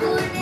good